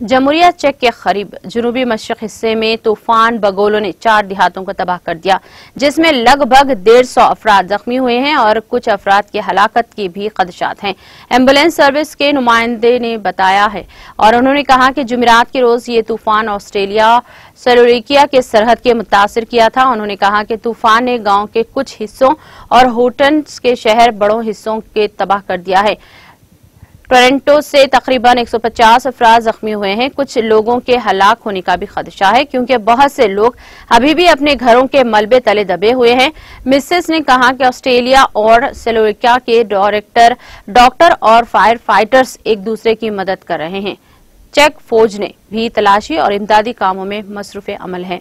Jamuria check के करीब जनूबी मशरक हिस्से में तूफ़ान बगोलों ने चार देहातों को तबाह कर दिया, जिसमें लगभग डेढ़ सौ अफराद जख्मी हुए हैं और कुछ अफराद की हलाकत के भी खदशात हैं। एंबुलेंस सर्विस के नुमाइंदे ने बताया है और उन्होंने कहा कि जुमेरात के रोज ये तूफ़ान ऑस्ट्रेलिया, सलोरिकिया के सरहद के मुतासर किया था। उन्होंने कहा कि तूफ़ान ने गाँव के कुछ हिस्सों और होटन के शहर बड़ों हिस्सों के तबाह कर दिया है। टोरंटो से तकरीबन 150 अफराज जख्मी हुए हैं। कुछ लोगों के हलाक होने का भी खदशा है, क्योंकि बहुत से लोग अभी भी अपने घरों के मलबे तले दबे हुए हैं। मिसेस ने कहा कि ऑस्ट्रेलिया और सेलोरिका के डायरेक्टर, डॉक्टर और फायर फाइटर्स एक दूसरे की मदद कर रहे हैं। चेक फौज ने भी तलाशी और इमदादी कामों में मसरूफ अमल है।